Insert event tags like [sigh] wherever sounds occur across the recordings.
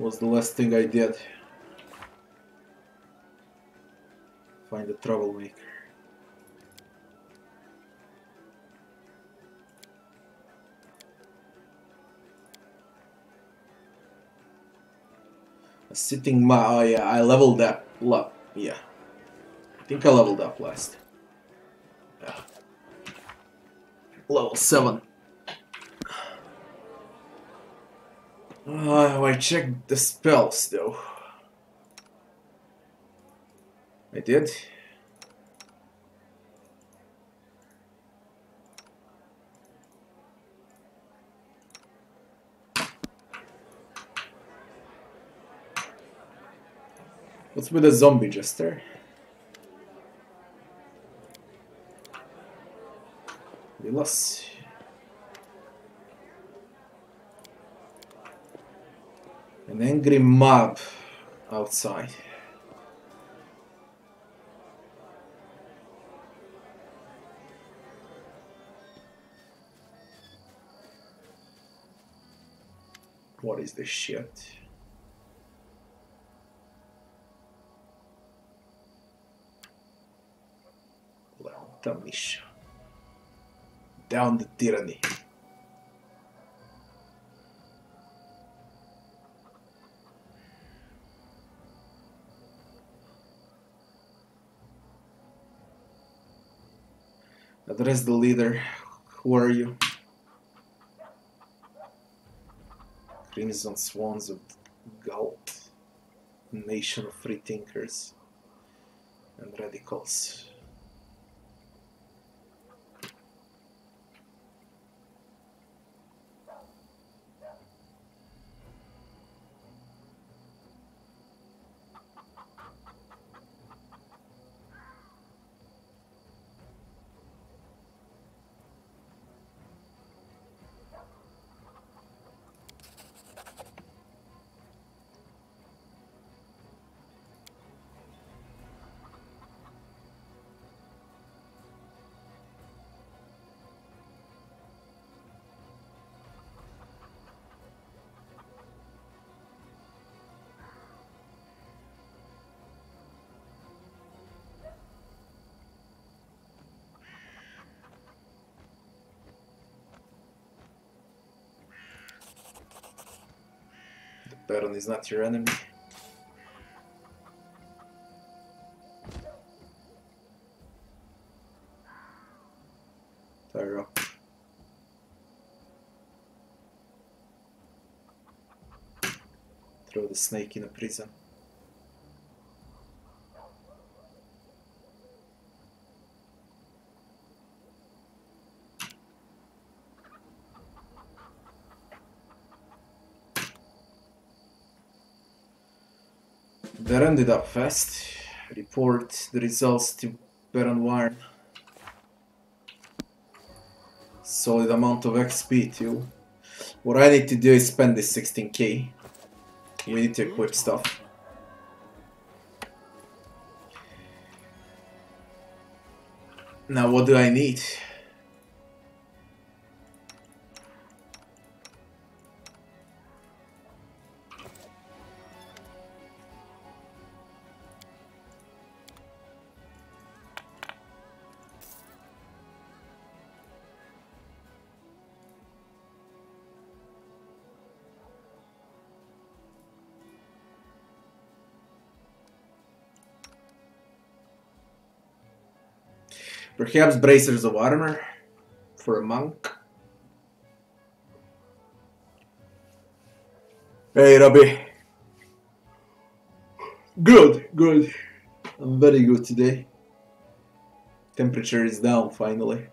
was the last thing I did. Find a troublemaker. A sitting ma oh yeah, I leveled up Love, yeah. I think I leveled up last. Yeah. Level 7. Uh, I checked the spells though. I did. What's with the zombie jester? Lost. An angry mob outside. What is this shit? Down the tyranny. Address the leader. Who are you? Crimson Swans of Galt. Nation of free thinkers and radicals. Baron is not your enemy. Tyro. Throw the snake in a prison. That ended up fast. Report the results to Baron Warren. Solid amount of XP too. What I need to do is spend this 16k. We need to equip stuff. Now what do I need? Perhaps bracers of armor for a monk. Hey, Rabbi. Good, good. I'm very good today. Temperature is down finally.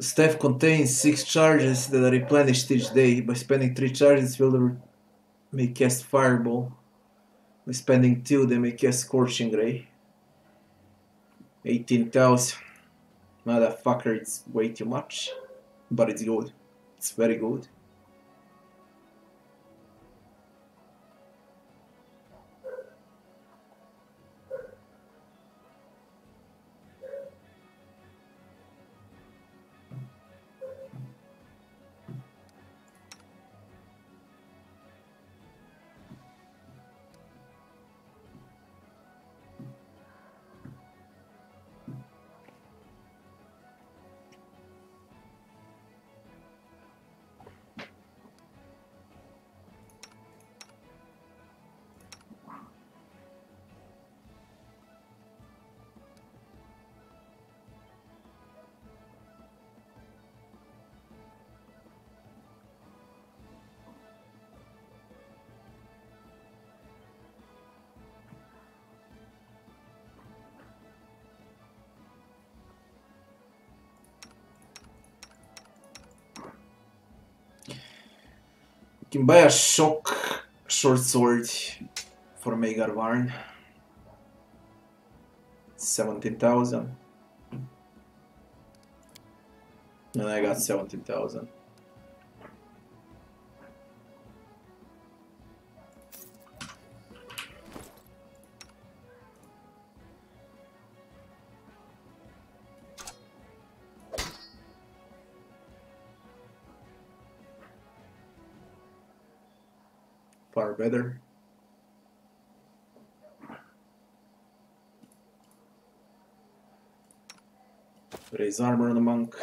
Staff contains six charges that are replenished each day. By spending three charges, fielder may cast Fireball. By spending two, they may cast Scorching Ray. 18,000. Motherfucker, it's way too much. But it's good. It's very good. Buy a shock short sword for Maegar Varn. 17,000. And I got 17,000. Better. Raise armor on the monk.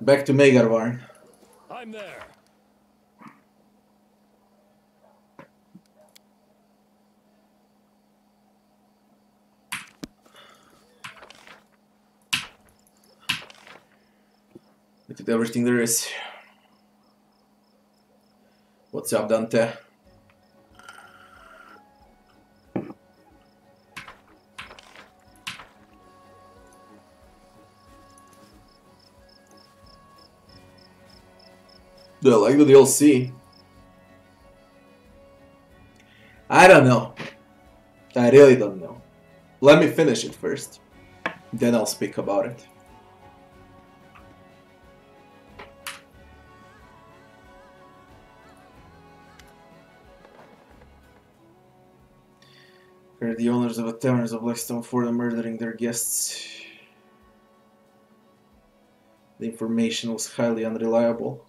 Back to Maegar Varn. I'm there. We did everything there is. What's up, Dante? Do I like the DLC? I don't know. I really don't know. Let me finish it first. Then I'll speak about it. The owners of a tavern of Blackstone for the murdering their guests. The information was highly unreliable.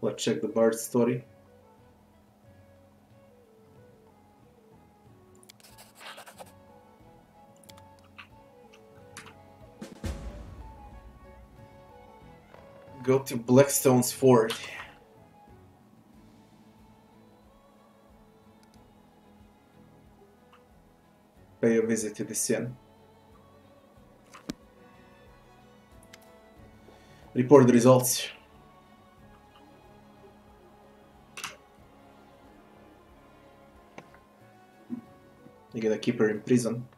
Let's check the bard story. Go to Blackstone's Fort. Pay a visit to the scene. Report the results. You gotta keep her in prison.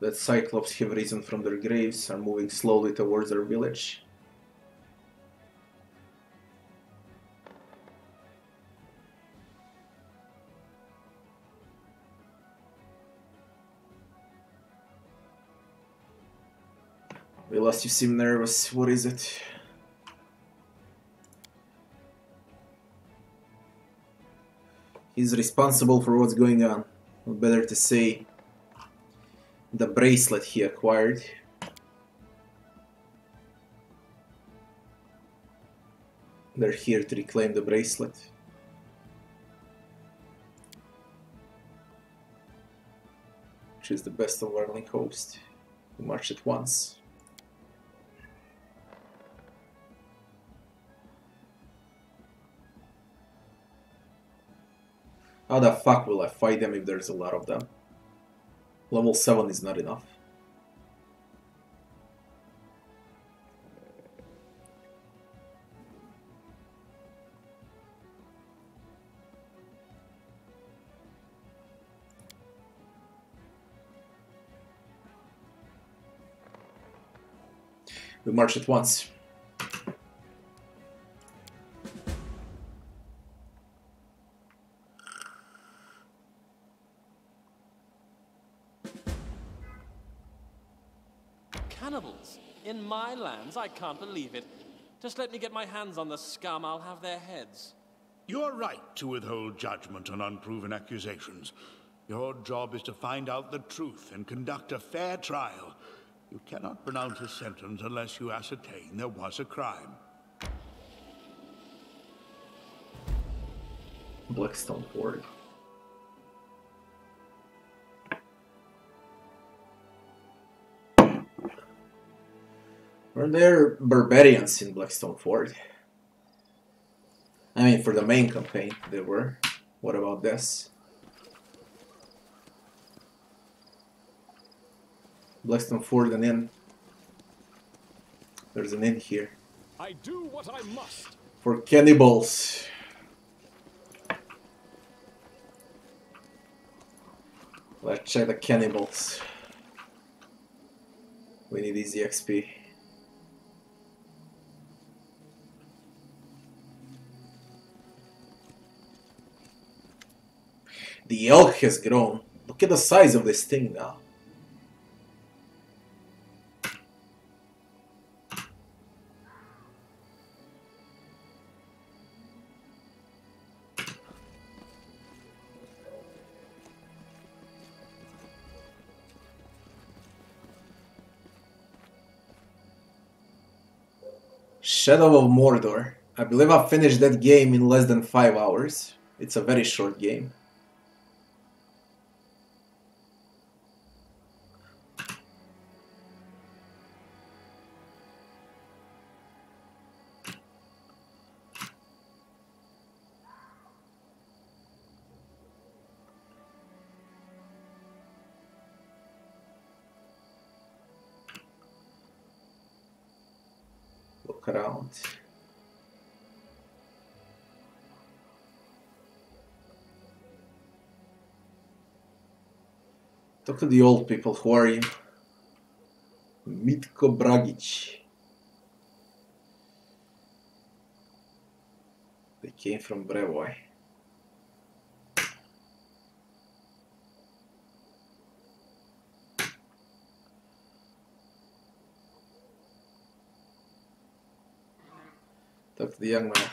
That Cyclops have risen from their graves are moving slowly towards their village. Velas, you seem nervous. What is it? He's responsible for what's going on. Better to say, the bracelet he acquired. They're here to reclaim the bracelet. Which is the best of Warling host. We march at once. How the fuck will I fight them if there's a lot of them? Level 7 is not enough. We march at once. My lands? I can't believe it. Just let me get my hands on the scum, I'll have their heads. You're right to withhold judgment on unproven accusations. Your job is to find out the truth and conduct a fair trial. You cannot pronounce a sentence unless you ascertain there was a crime. Blackstone Ford. Were there barbarians in Blackstone Ford? I mean, for the main campaign, there were. What about this? Blackstone Ford and inn. There's an inn here. I do what I must. For cannibals. Let's check the cannibals. We need easy XP. The elk has grown. Look at the size of this thing now. Shadow of Mordor. I believe I finished that game in less than 5 hours. It's a very short game. To the old people. Who are you? Mitko Bragic. They came from Brevoy. Talk to the young man.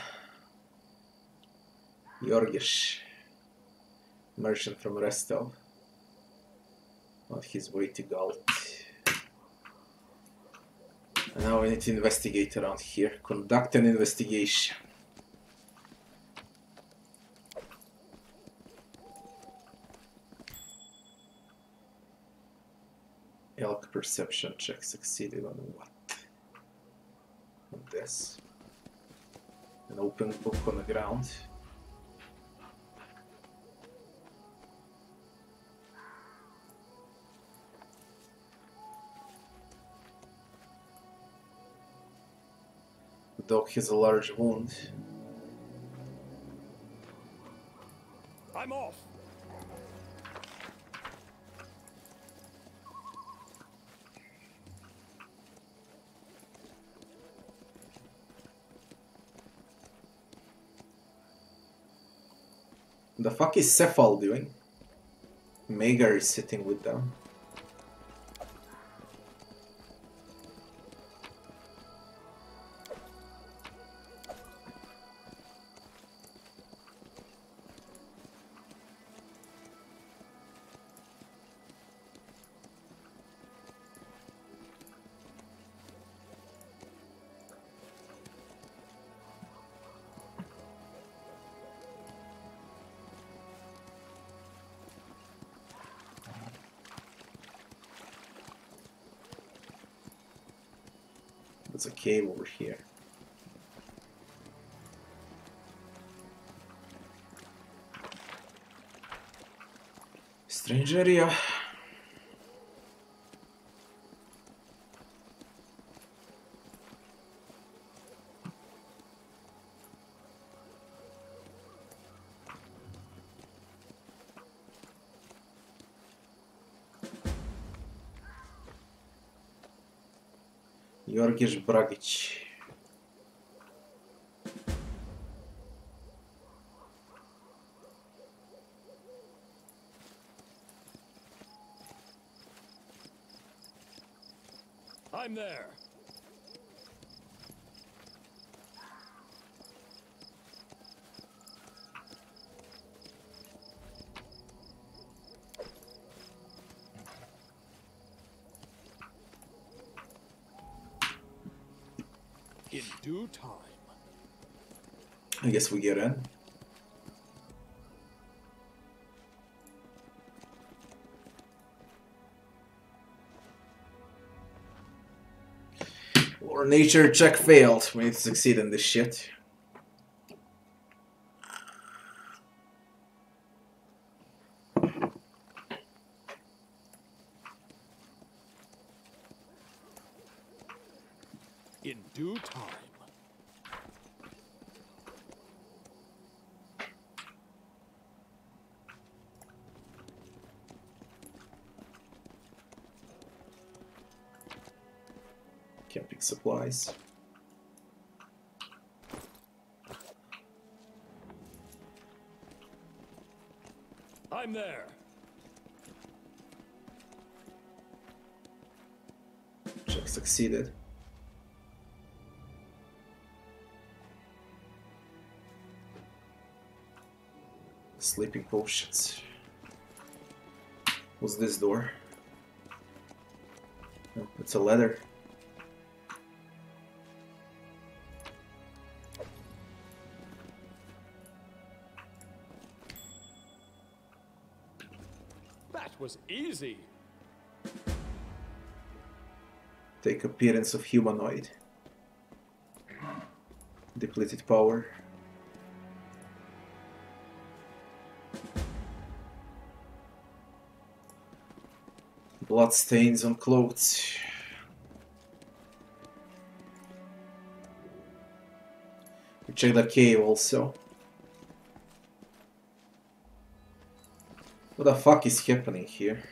Jorgish, merchant from Restov, on his way to Galt. And now we need to investigate around here. Conduct an investigation. Elk perception check succeeded on what? On this an open book on the ground. though he has a large wound. I'm off. The fuck is Cephal doing? Maegar is sitting with them. There's a cave over here. Strange area. Bragic. I'm there. Time. I guess we get in. Or nature check failed. We need to succeed in this shit. Potions. What's this door? Oh, it's a leather. That was easy. Take appearance of humanoid. Depleted power. Blood stains on clothes. We check the cave also. What the fuck is happening here?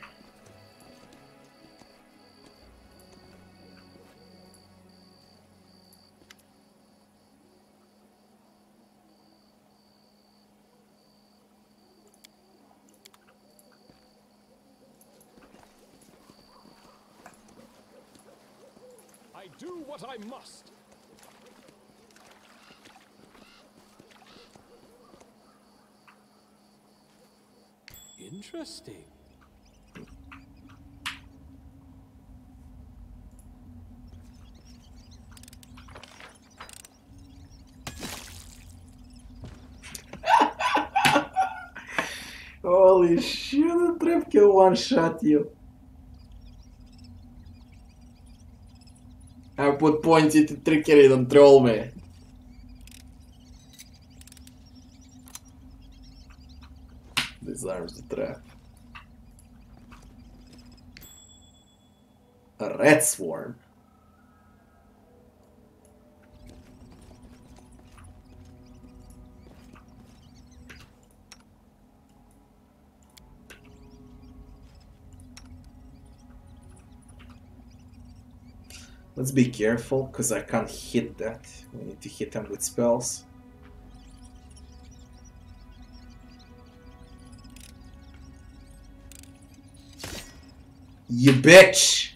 Interesting. Holy shit, the trap can one shot you. I put pointy to trickery, don't troll me. Disarms the trap. Swarm. Let's be careful, because I can't hit that. We need to hit them with spells. You bitch!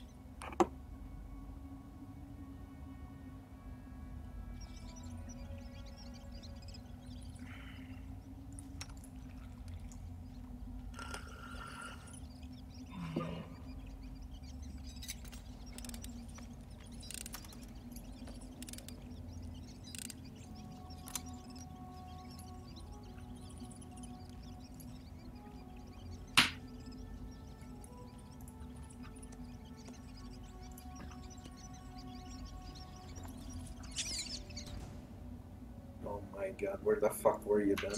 God, where the fuck were you then?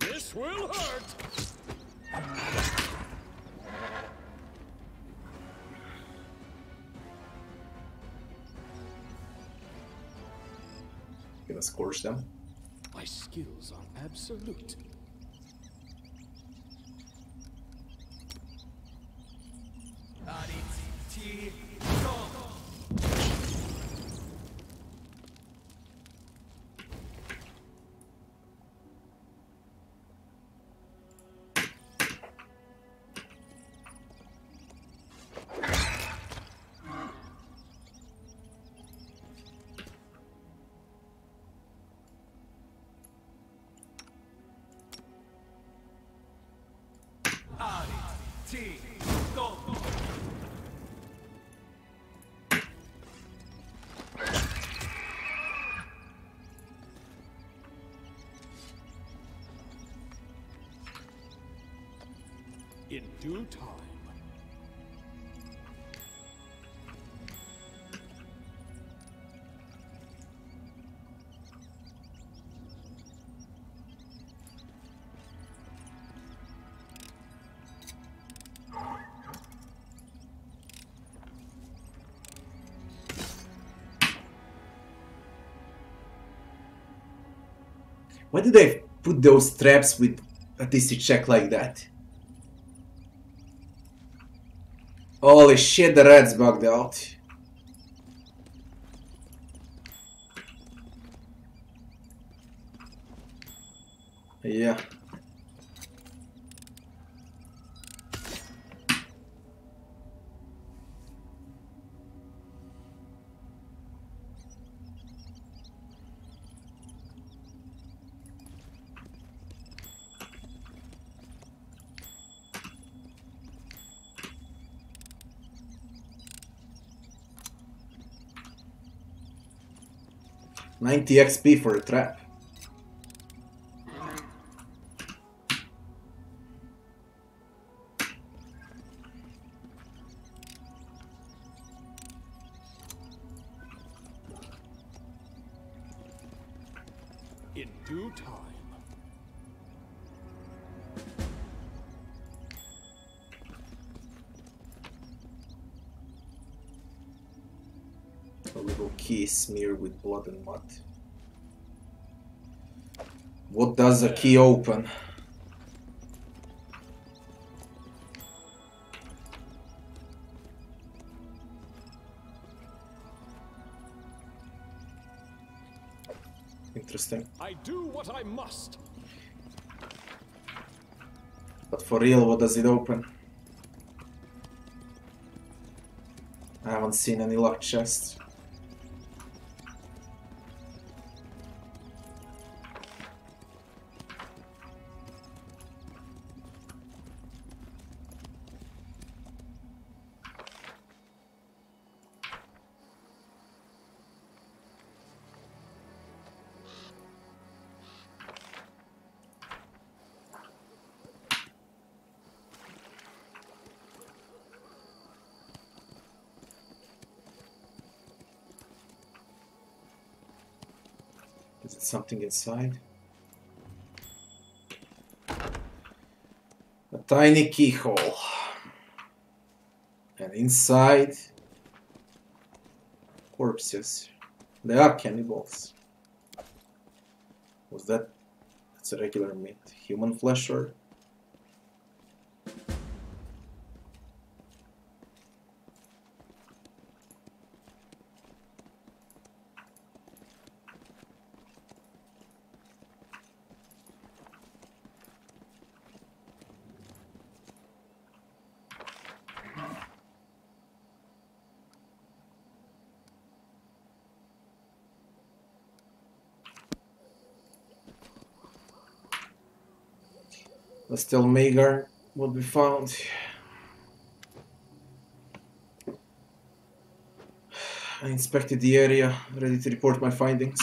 This will hurt. Gonna scorch them? My skills are absolute. Due time. Why did they put those traps with a DC check like that? Holy shit, the red's bugged out. 90 XP for a trap. Key smeared with blood and mud. What does a key open? Interesting. I do what I must. But for real, what does it open? I haven't seen any locked chests. Something inside? A tiny keyhole. And inside corpses. They are cannibals. Was that that's a regular meat? Human flesh or The still Magar will be found. I inspected the area, ready to report my findings.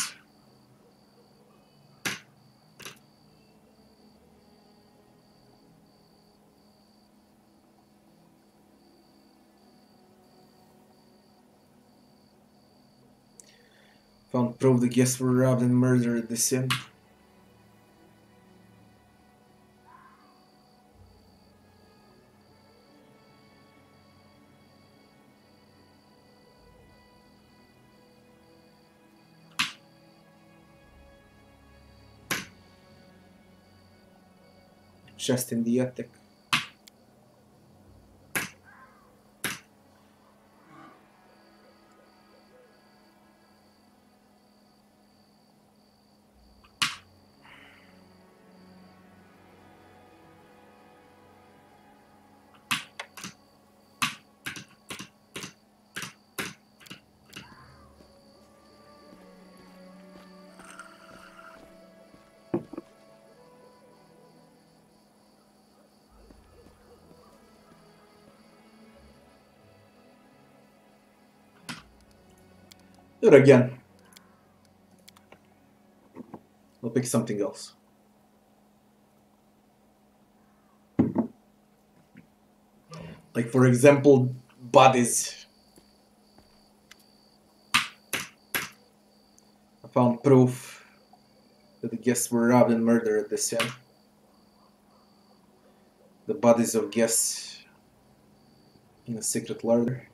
Found proof the guests were robbed and murdered at this inn. Chest Do it again. I'll pick something else. Like for example, bodies. I found proof that the guests were robbed and murdered at this inn. The bodies of guests in a secret larder.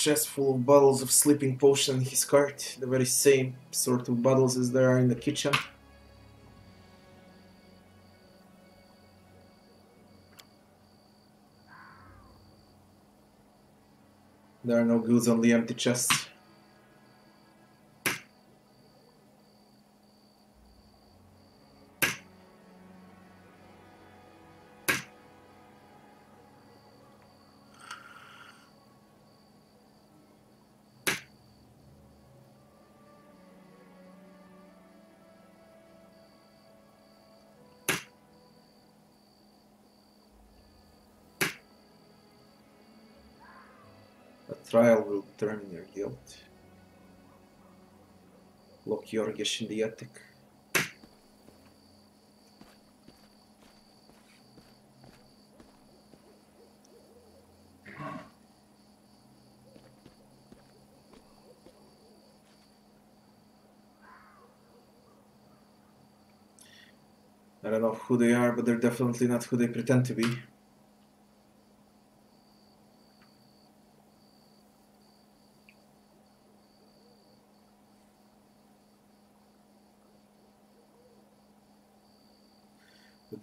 Chest full of bottles of sleeping potion in his cart, the very same sort of bottles as there are in the kitchen. There are no goods on the empty chest. Determine your guilt. Jorgish in the attic. I don't know who they are, but they're definitely not who they pretend to be.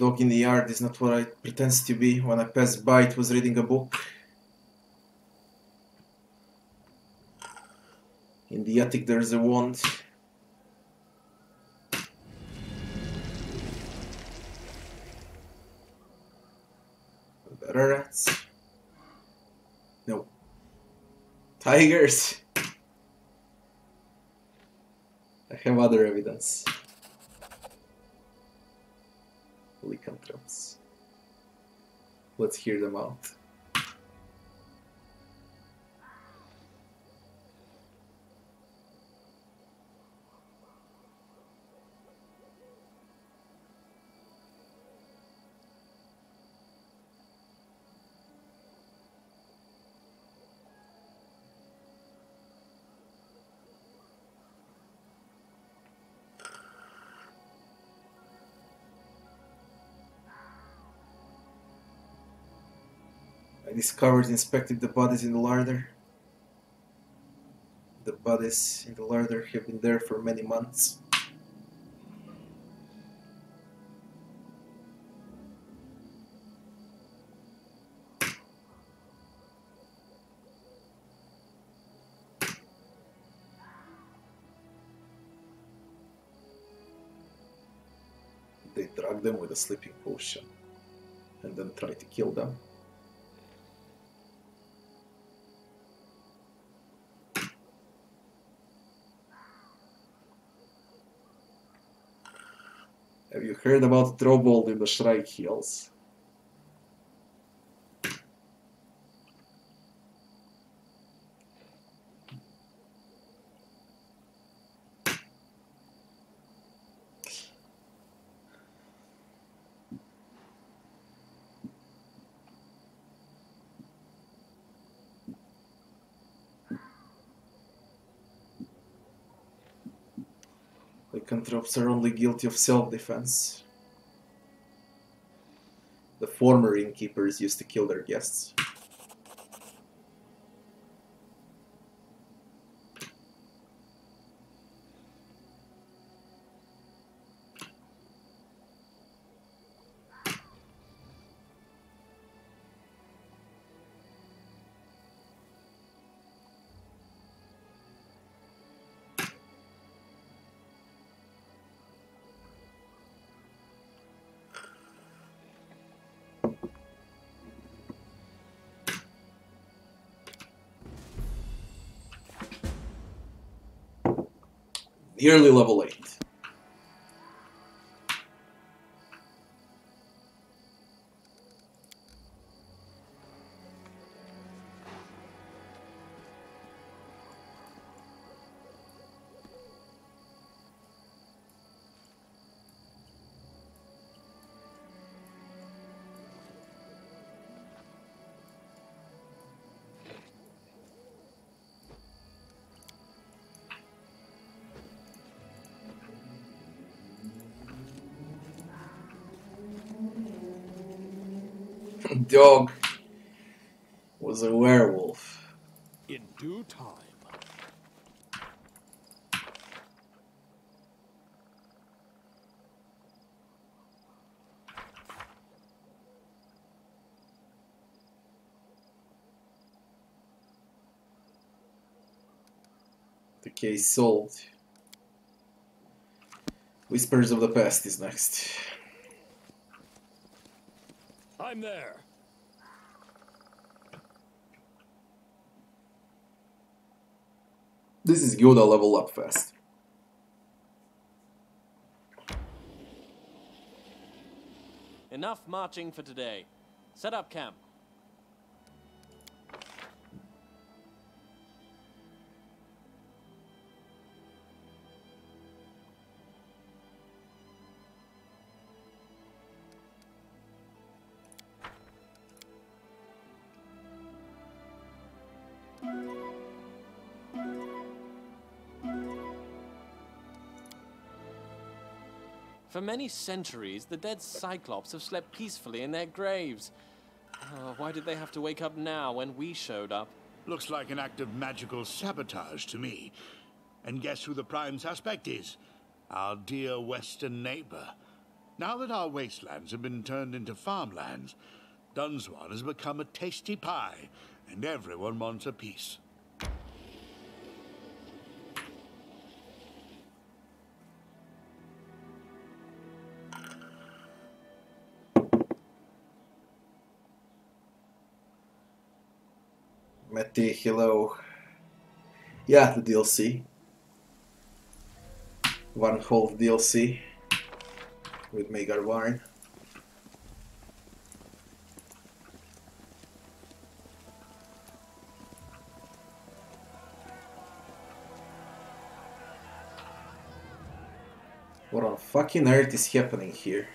Dog in the yard is not what it pretends to be. When I passed by, it was reading a book. In the attic, there's a wand. Are rats. No. Tigers. I have other evidence. Lycanthropes. Let's hear them out. discovered inspected the bodies in the larder. The bodies in the larder have been there for many months. they drug them with a sleeping potion and then try to kill them. Have you heard about Trobold in the Shrike Hills? Lycanthropes are only guilty of self-defense. The former innkeepers used to kill their guests. Nearly level 8. Dog was a werewolf. In due time. The case solved. Whispers of the Past is next. I'm there. This is Yoda level up fast. Enough marching for today. Set up camp. For many centuries, the dead Cyclops have slept peacefully in their graves. Oh, why did they have to wake up now when we showed up? Looks like an act of magical sabotage to me. And guess who the prime suspect is? Our dear western neighbor. Now that our wastelands have been turned into farmlands, Dunsward has become a tasty pie, and everyone wants a piece. Matty, hello. Yeah, the DLC. One whole DLC with Maegar Varn. What on fucking earth is happening here?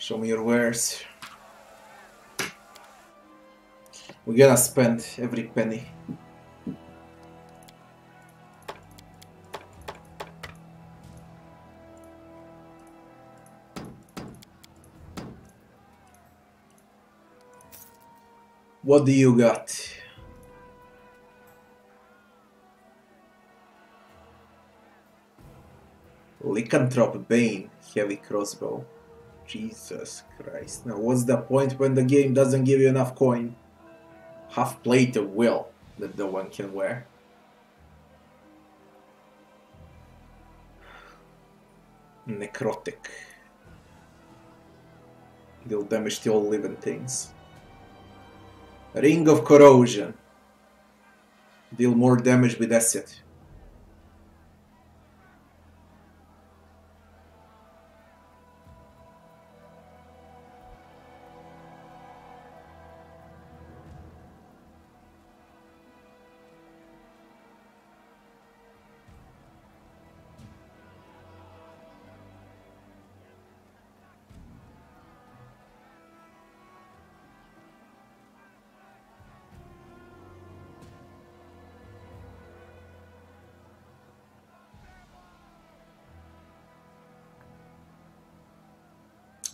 Show me your wares. We're gonna spend every penny. What do you got? Lycanthrope Bane, heavy crossbow. Jesus Christ. Now what's the point when the game doesn't give you enough coin? Half plate of will that the one can wear. Necrotic. Deal damage to all living things. Ring of Corrosion. Deal more damage with acid.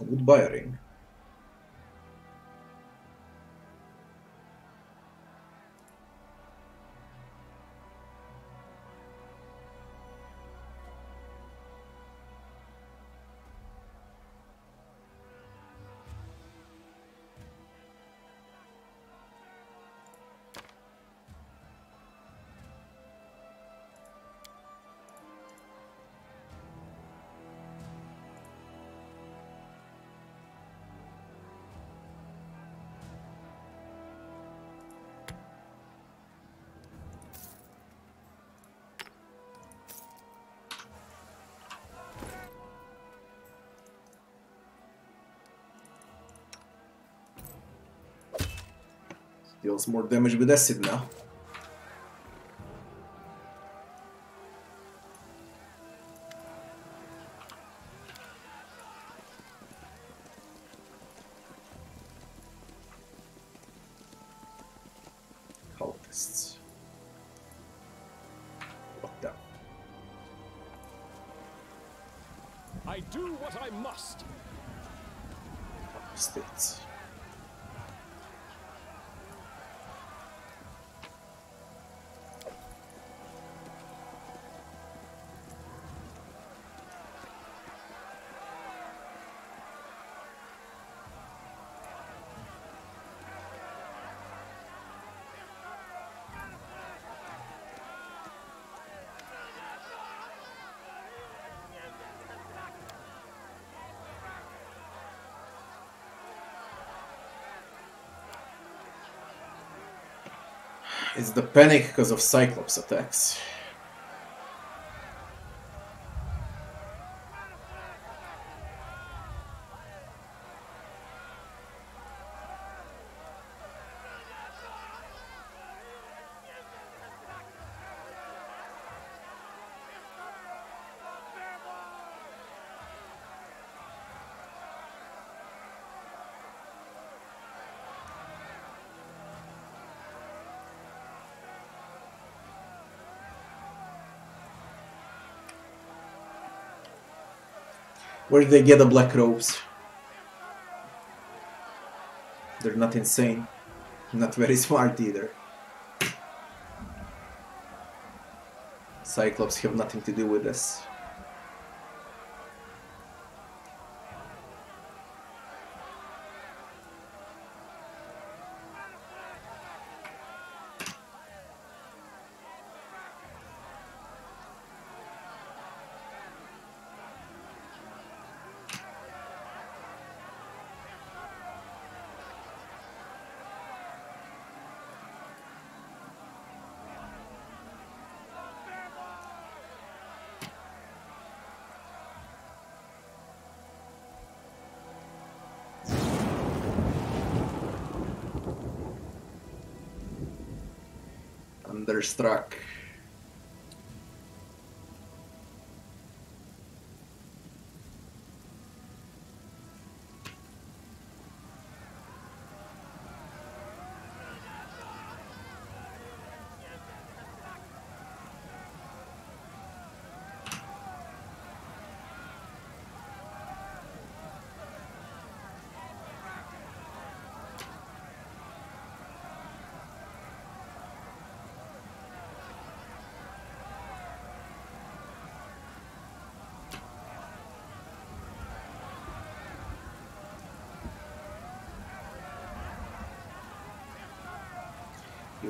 I would Deals more damage with acid now. Cultists. What the? I do what I must. States. It's the panic because of Cyclops attacks. Where did they get the black robes? They're not insane. Not very [laughs] smart either. Cyclops have nothing to do with this. Thunderstruck. He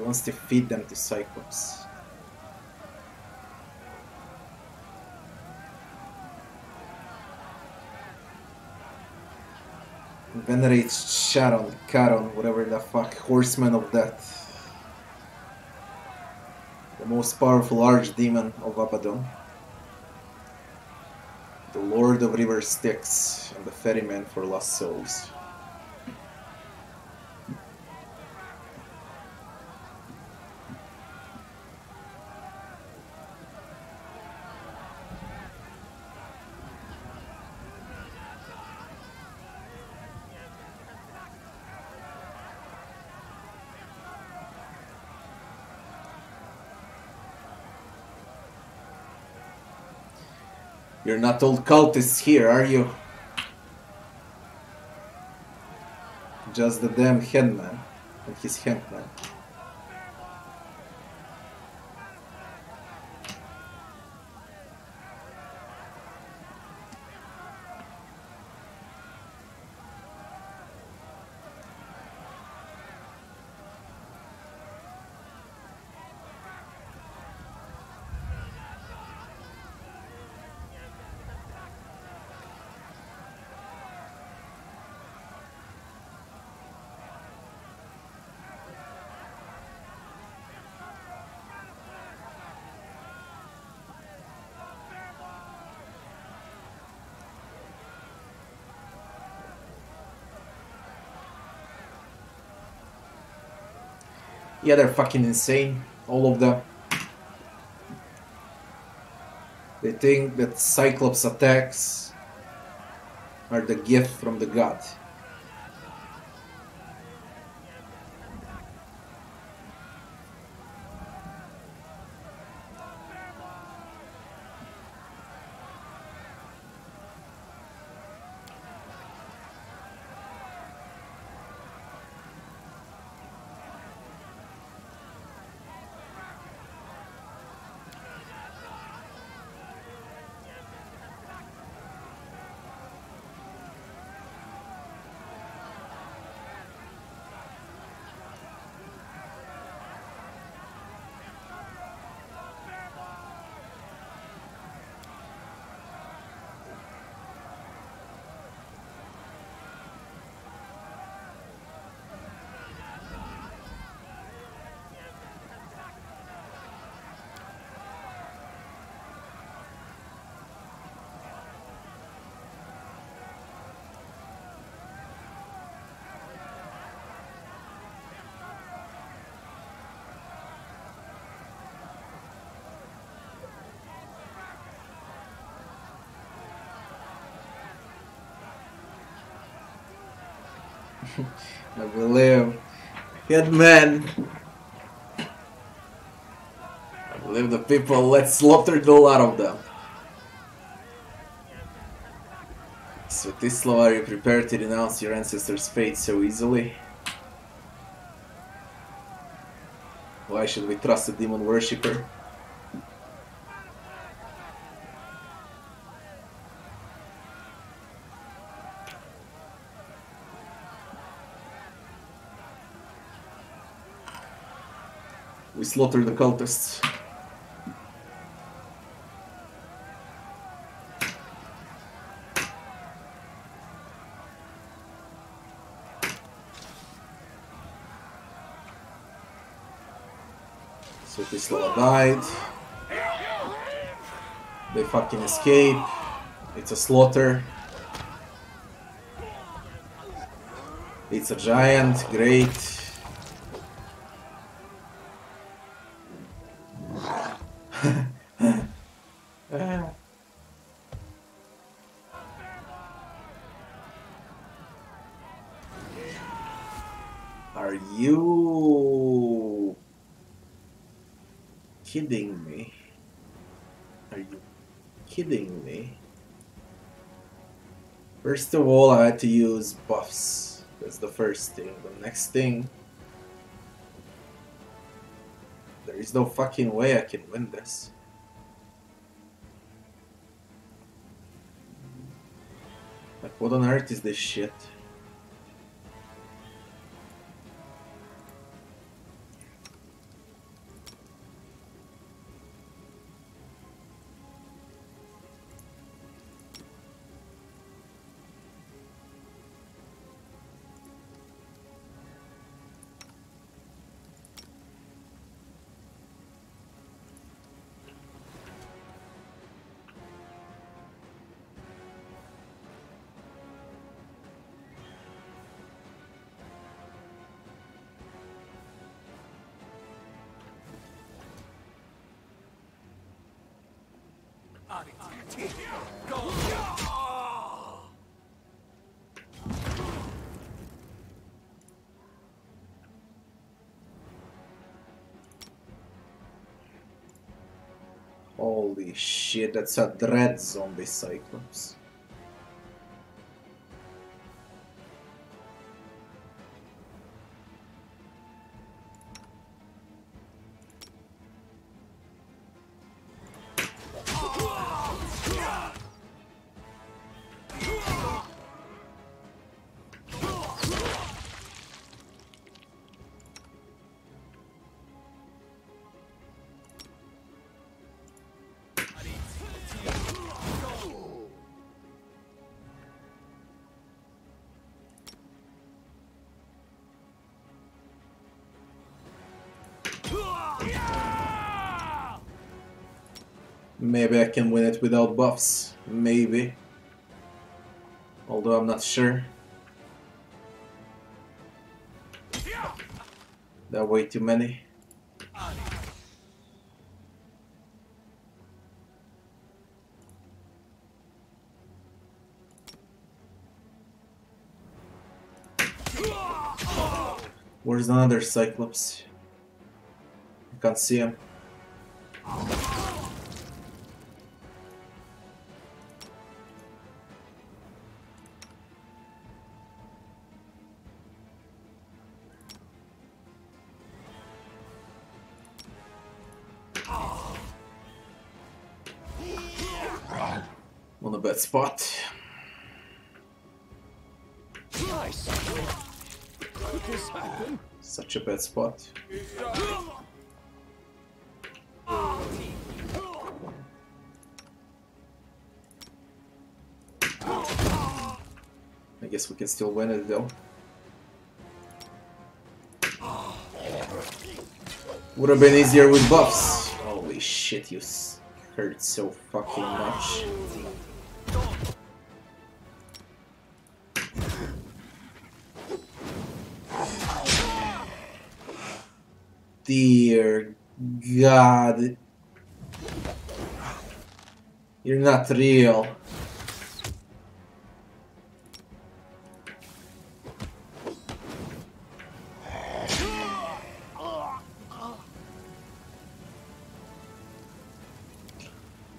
wants to feed them to Cyclops. Venerates Sharon, Charon, whatever the fuck, Horseman of Death. The most powerful archdemon of Abaddon. The Lord of River Styx, and the ferryman for lost souls. You're not old cultists here, are you? Just the damn headman and his henchmen. Yeah, they're fucking insane. All of them. They think that Cyclops attacks are the gift from the god. I believe. Headman. I believe the people, let's slaughter the lot of them. Svetislav, are you prepared to denounce your ancestors' fate so easily? Why should we trust a demon worshipper? Slaughter the cultists. So Tisla died. They fucking escape. It's a slaughter. It's a giant, great. First of all, I had to use buffs. That's the first thing. The next thing, there is no fucking way I can win this. Like, what on earth is this shit? Holy shit, that's a dread zombie cyclops. Maybe I can win it without buffs. Maybe. Although I'm not sure. There are way too many. Where's another Cyclops? I can't see him. Bad spot. Nice. Such a bad spot. I guess we can still win it though. Would have been easier with buffs. Holy shit, you hurt so fucking much. Dear God. You're not real.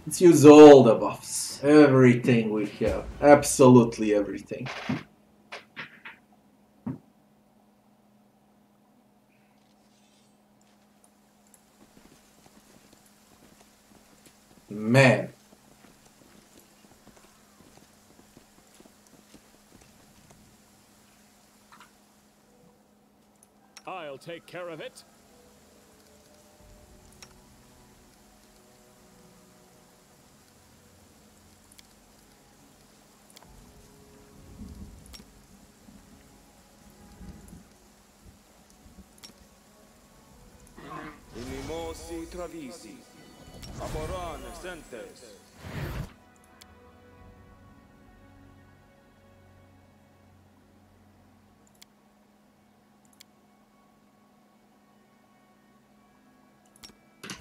Let's use all the buffs. Everything we have. Absolutely everything. Man. I'll take care of it. Inimosi travisi, La coroane sunteți!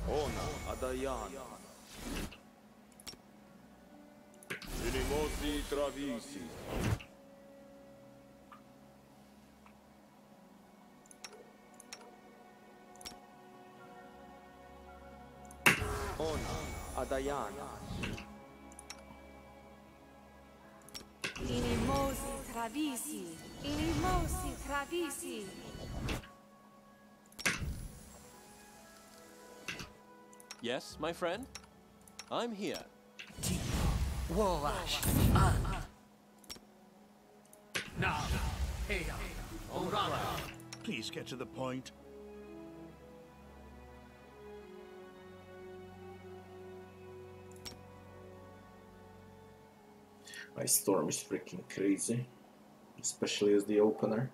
Ona, Adaiana. Inimosii travisi. Ona adayana. Inimosi travisi. Inimosi travisi. Yes, my friend? I'm here. Please get to the point. My storm is freaking crazy. Especially as the opener.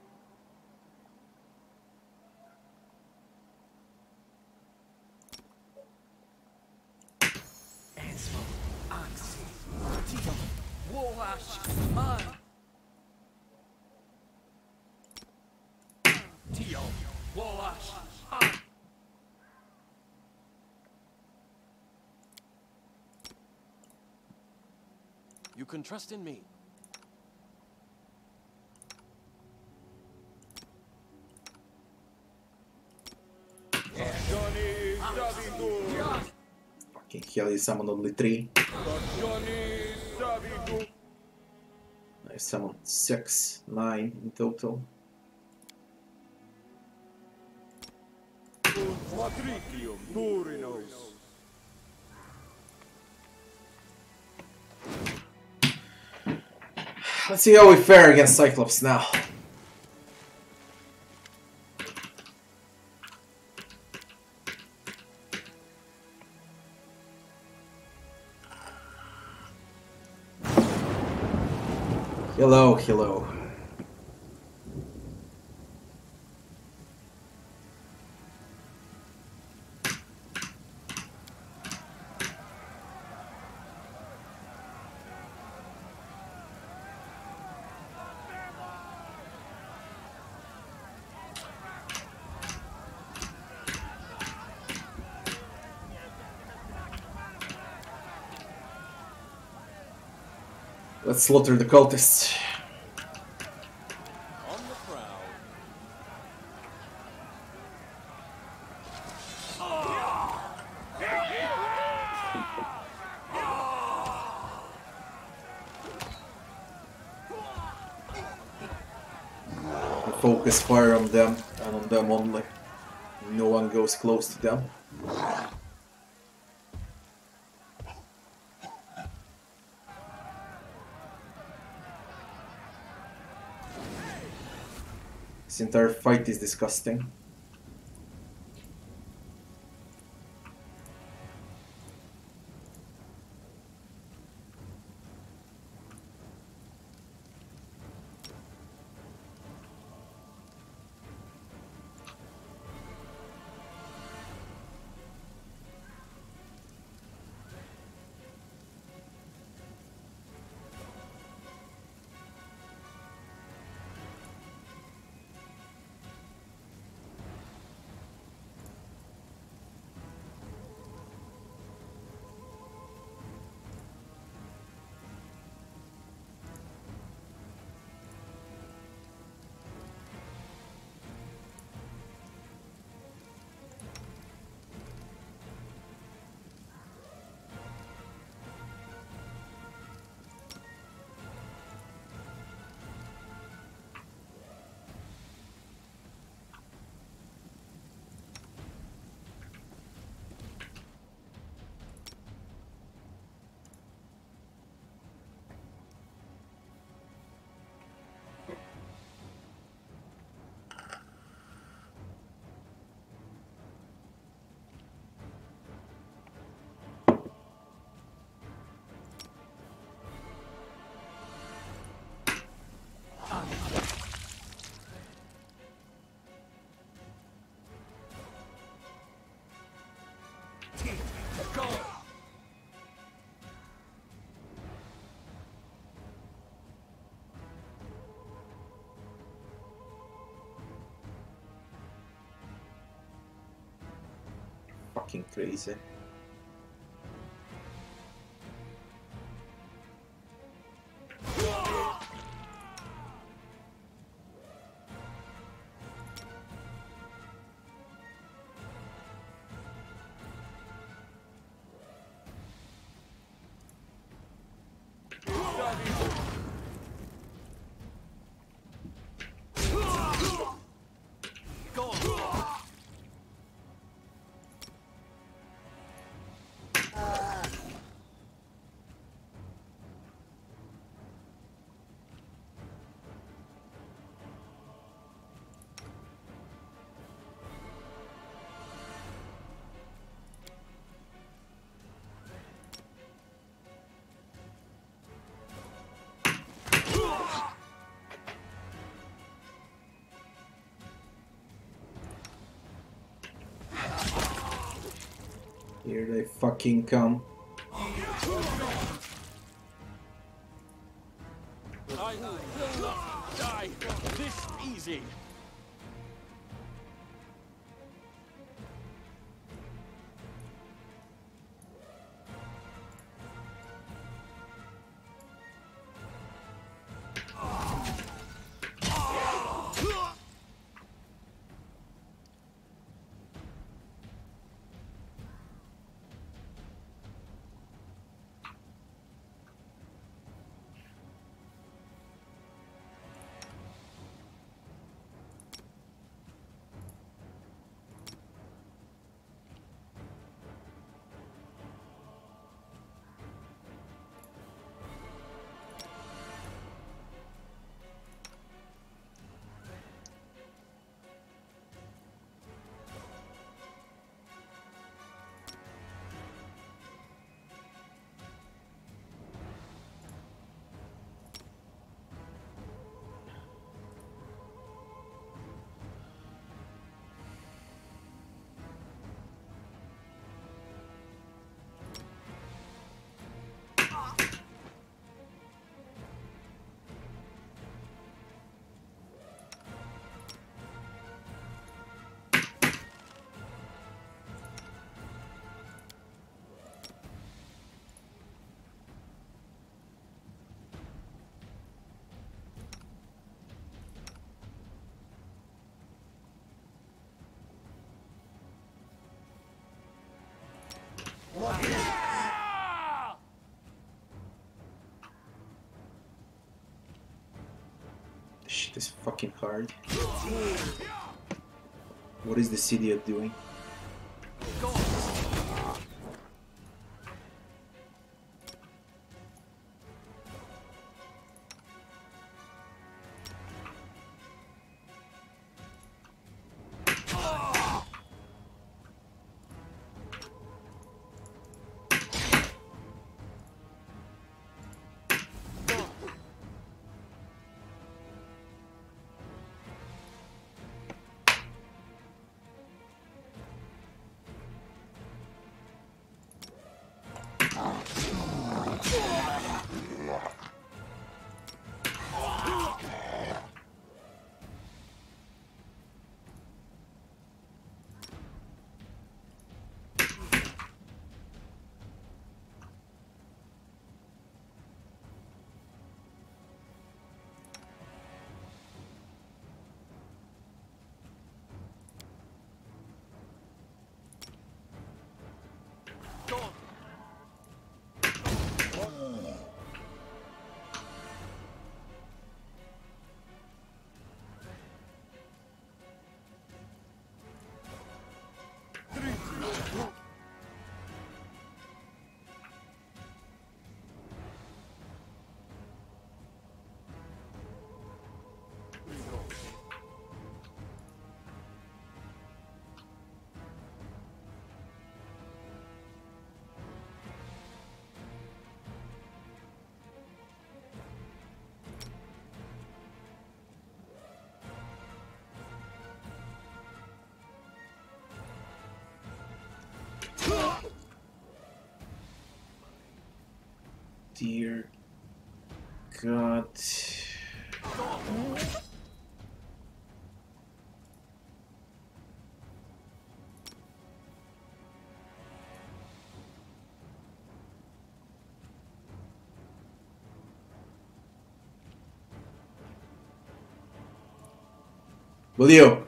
Can trust in me. Johnny Davidu. Fucking hell, you summon only three. I summoned six, nine in total. Ut matricium Durinos. Let's see how we fare against Cyclops now. Hello, hello. Let's slaughter the cultists. On the prowl. Focus fire on them and on them only. No one goes close to them. This entire fight is disgusting. Fucking crazy. Here they fucking come. Die this easy. Shit is fucking hard. What is this idiot doing? Dear God. Will you?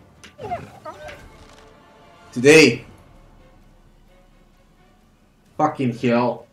Today. Fucking hell.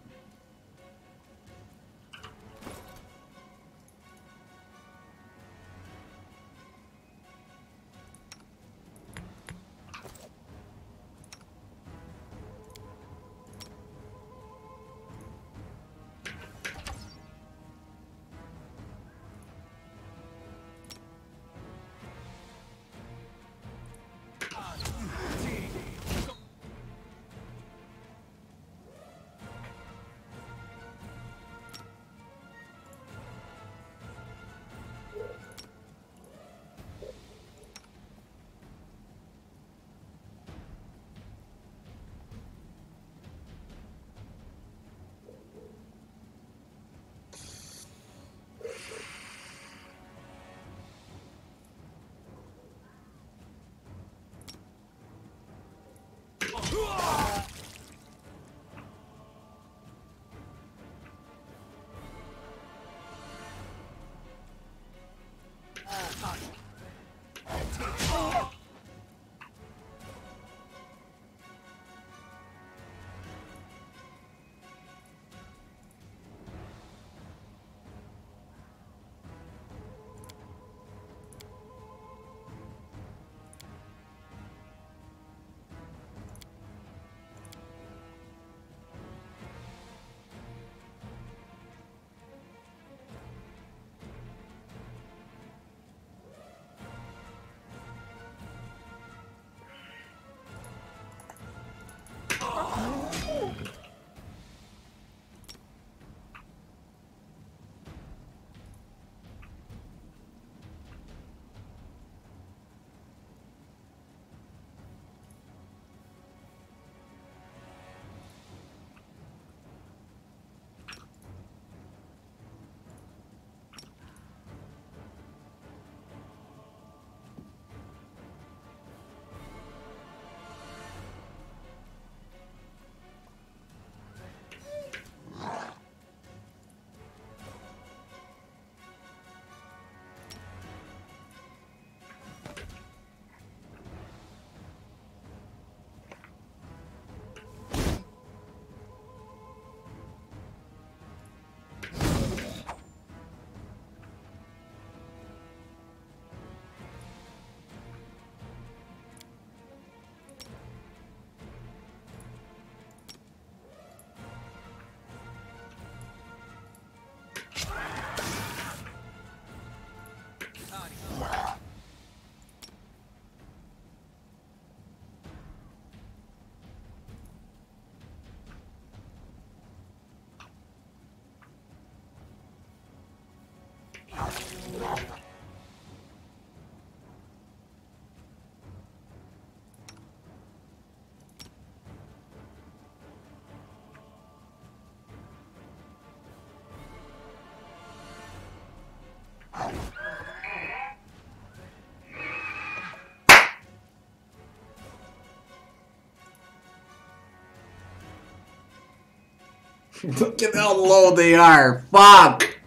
Look at how low they are. Fuck.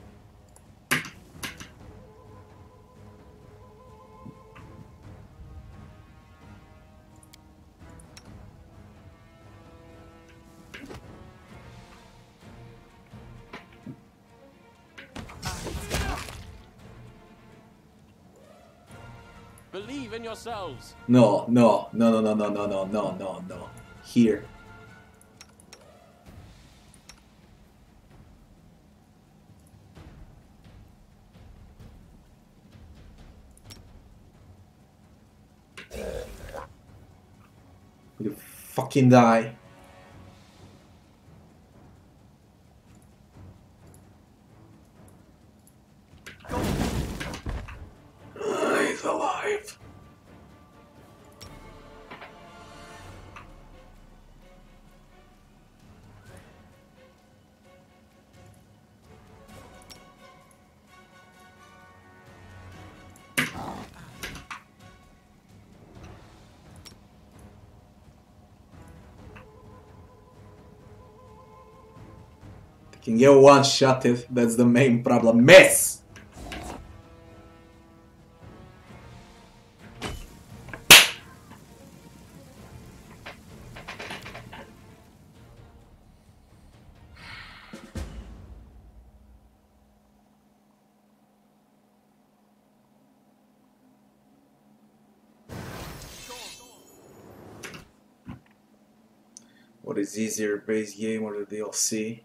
Yourselves. No, no, no, no, no, no, no, no, no, no, no. Here. You fucking die. Can get one shot if that's the main problem. Miss! What is easier, base game or the DLC?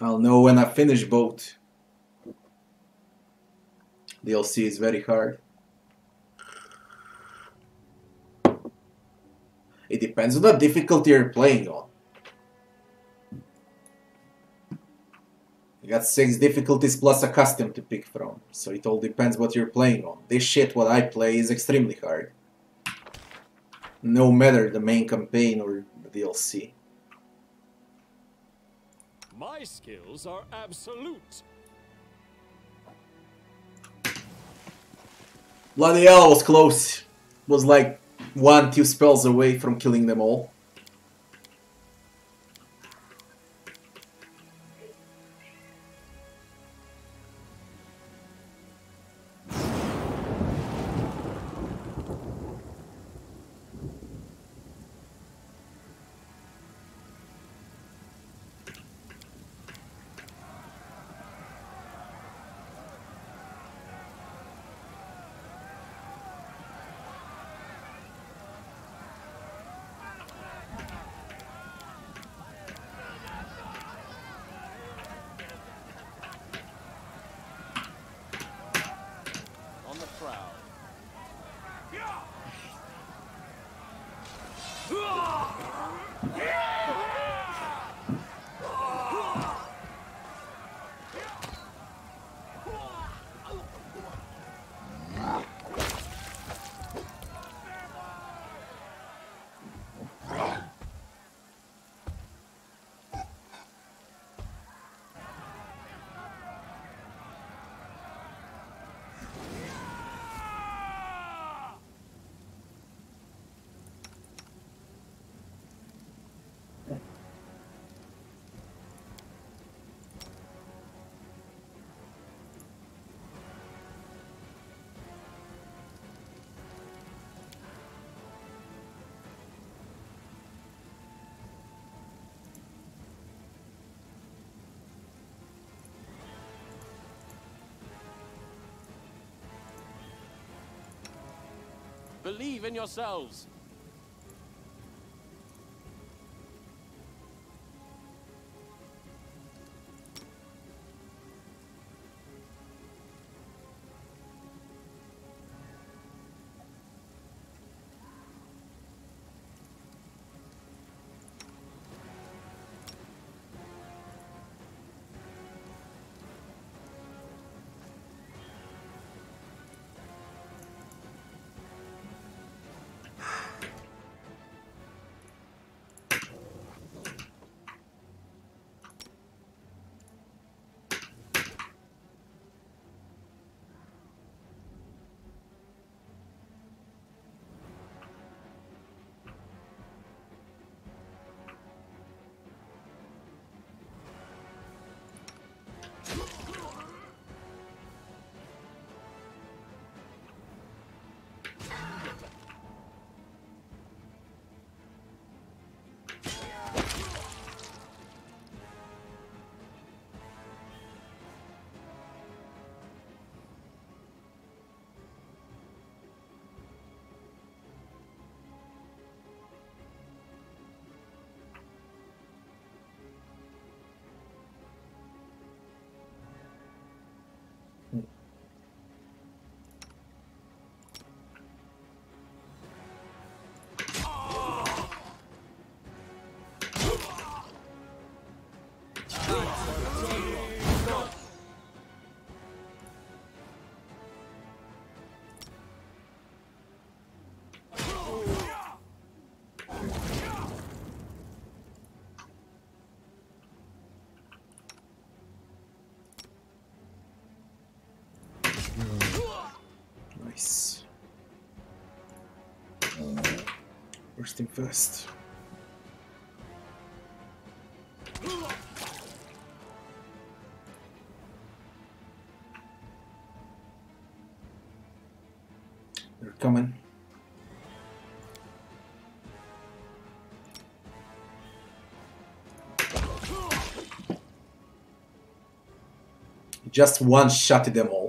I'll know when I finish both. DLC is very hard. It depends on the difficulty you're playing on. You got six difficulties plus a custom to pick from, so it all depends what you're playing on. This shit, what I play, is extremely hard. No matter the main campaign or the DLC. My skills are absolute. Bloody hell was close. Was like one, two spells away from killing them all. Believe in yourselves. First thing first. They're coming. Just one shot at them all.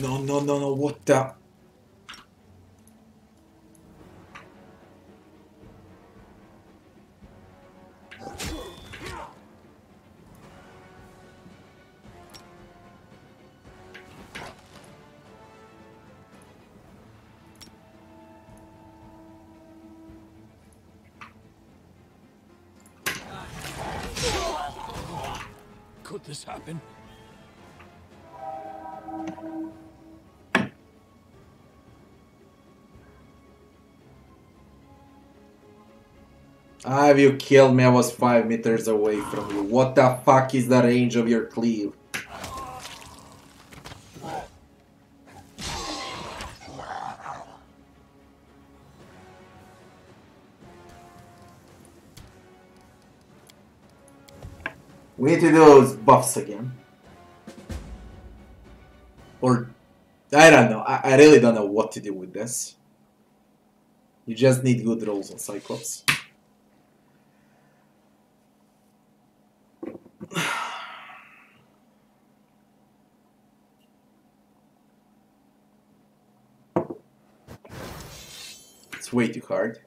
No, no, no, no, what the? Have you killed me? I was five meters away from you. What the fuck is the range of your cleave? We need to do those buffs again. Or, I don't know. I, I really don't know what to do with this. You just need good rolls on Cyclops. [sighs] It's way too hard.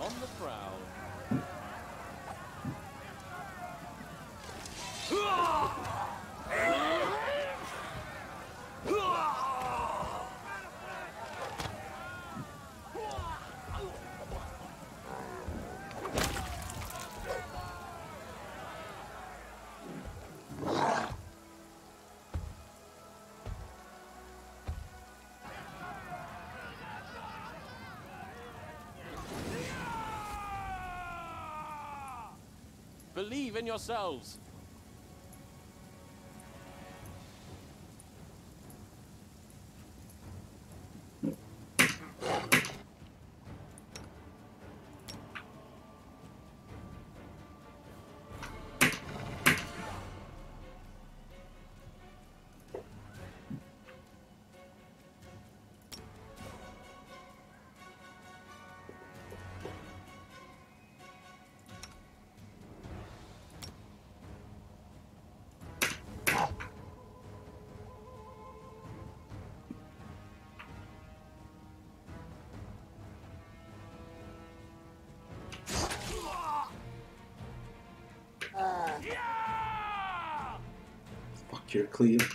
On the prowl. Believe in yourselves. Your cleave.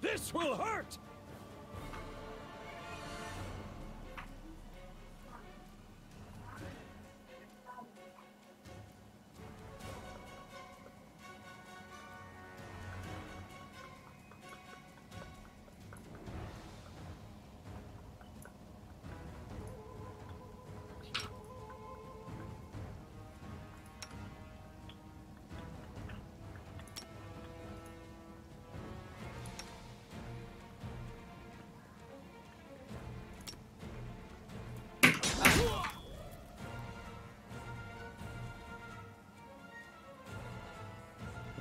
This will hurt!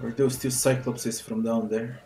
Or those two cyclopses from down there?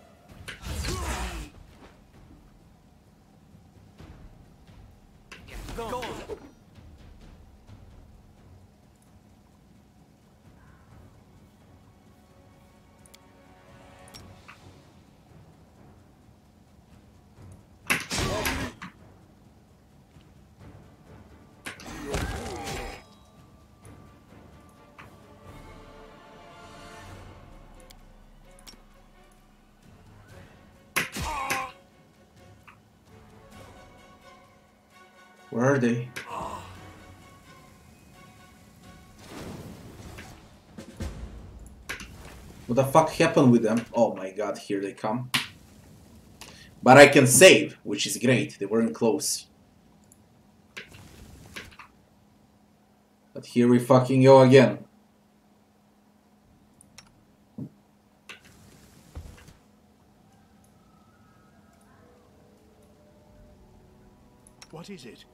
Where are they? What the fuck happened with them? Oh my god, here they come. But I can save, which is great. They weren't close. But here we fucking go again. What is it?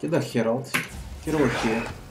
Get the Herald. Get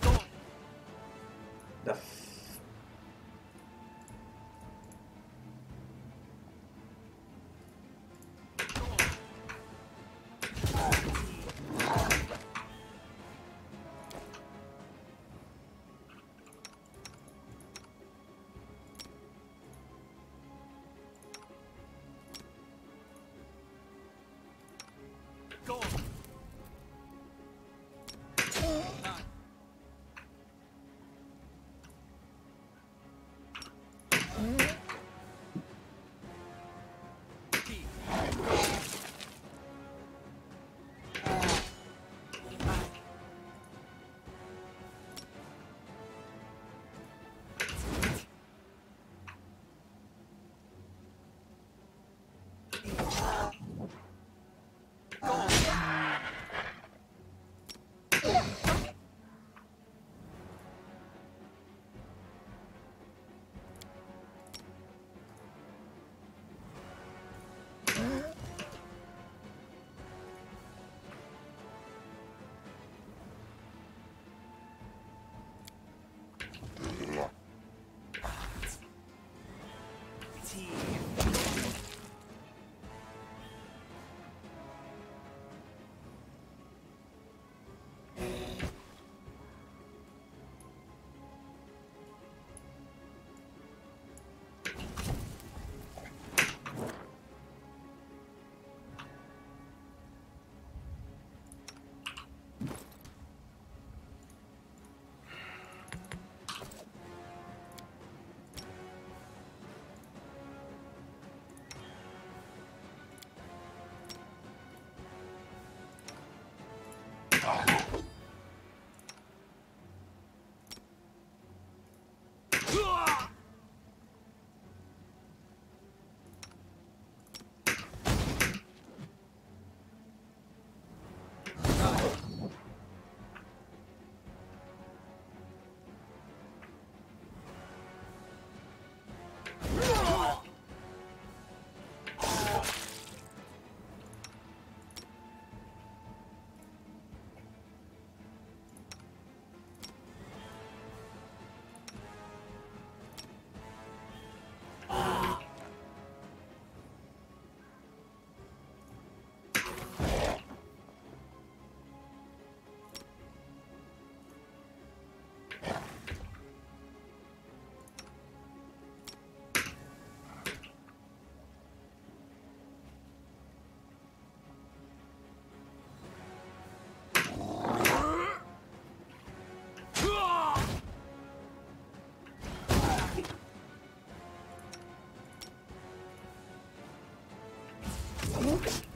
응?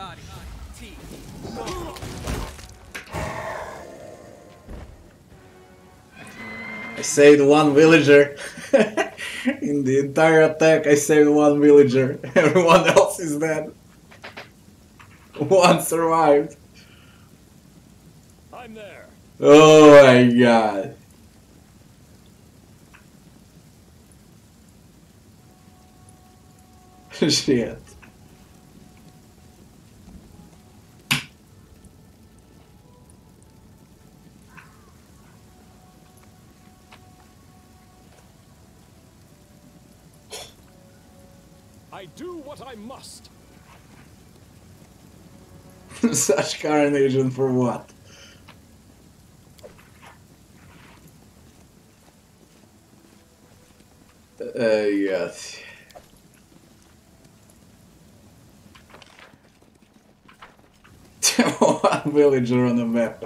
I saved one villager. [laughs] In the entire attack, I saved one villager. [laughs] Everyone else is dead. One survived. I'm there. Oh my god. [laughs] Shit. Do what I must. [laughs] Such carnation for what? Uh, yes. [laughs] One villager on the map.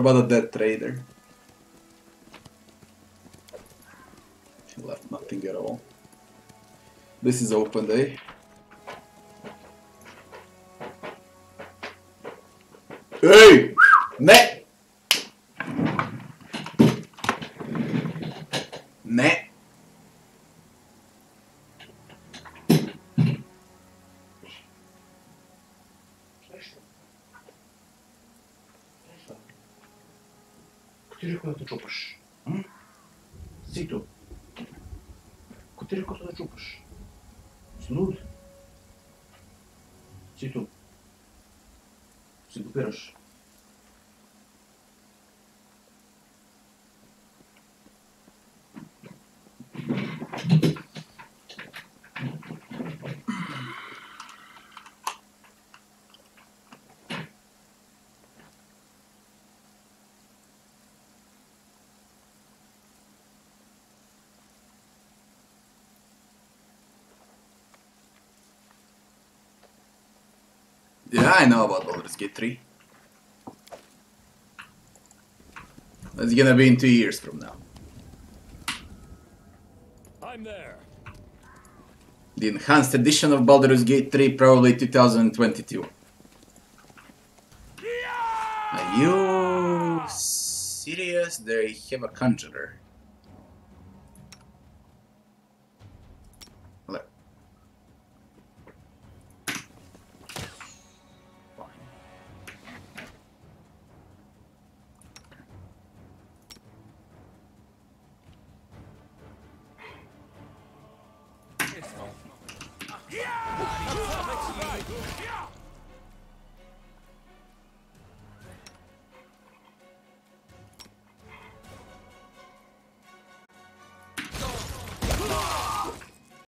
About a dead trader? Left nothing at all. This is open day. Hey! Apenas. Yeah, I know about Baldur's Gate 3. That's gonna be in two years from now. I'm there. The enhanced edition of Baldur's Gate 3, probably 2022. Are you serious? They have a conjurer.